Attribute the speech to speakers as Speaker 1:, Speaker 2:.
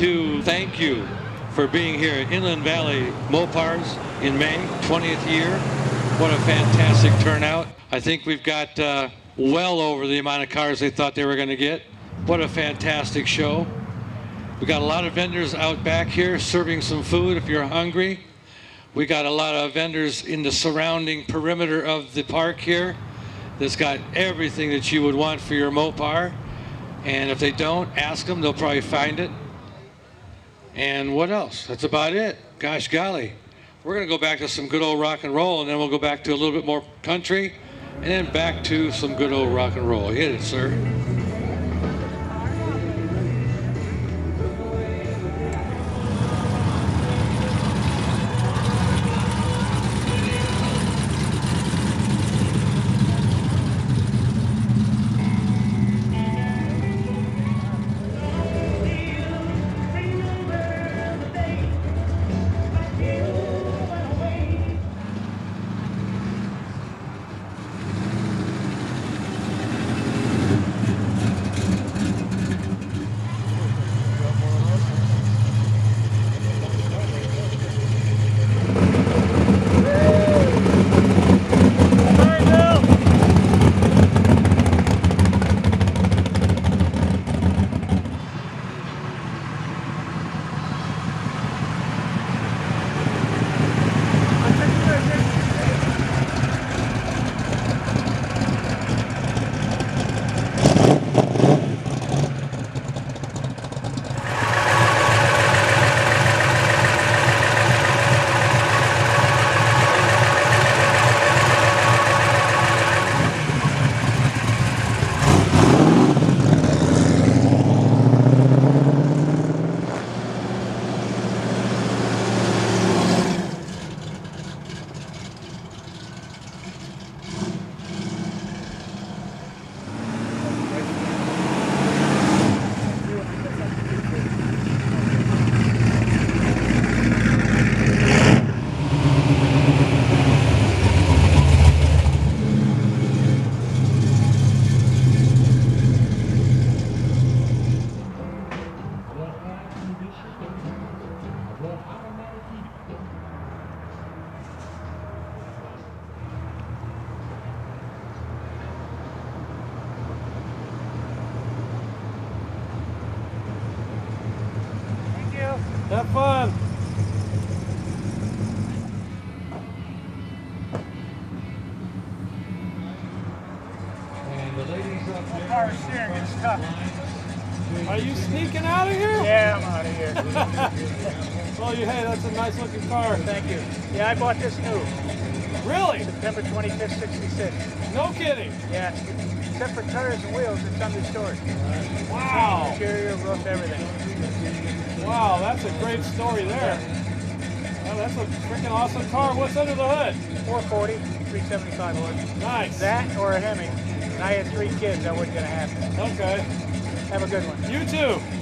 Speaker 1: to thank you for being here at Inland Valley Mopars in May, 20th year. What a fantastic turnout. I think we've got uh, well over the amount of cars they thought they were going to get. What a fantastic show. We got a lot of vendors out back here serving some food if you're hungry. We got a lot of vendors in the surrounding perimeter of the park here that's got everything that you would want for your Mopar. And if they don't, ask them, they'll probably find it. And what else? That's about it. Gosh golly. We're going to go back to some good old rock and roll, and then we'll go back to a little bit more country, and then back to some good old rock and roll. Hit it, sir. The.
Speaker 2: Power steering is tough.
Speaker 3: Are you sneaking out of here?
Speaker 2: Yeah, I'm out of here.
Speaker 3: Well, you, hey, that's a nice looking car.
Speaker 2: Thank you. Yeah, I bought this new.
Speaker 3: Really?
Speaker 2: September 25th, 66.
Speaker 3: No kidding.
Speaker 2: Yeah. Except for tires and wheels, it's under unrestored.
Speaker 3: Wow.
Speaker 2: Interior, roof, everything.
Speaker 3: Wow, that's a great story there. Well, that's a freaking awesome car. What's under the hood?
Speaker 2: 440, 375 horse.
Speaker 3: Nice.
Speaker 2: That or a Hemi. And I had three kids, That wasn't going to happen.
Speaker 3: Okay.
Speaker 2: Have a good one.
Speaker 3: You too.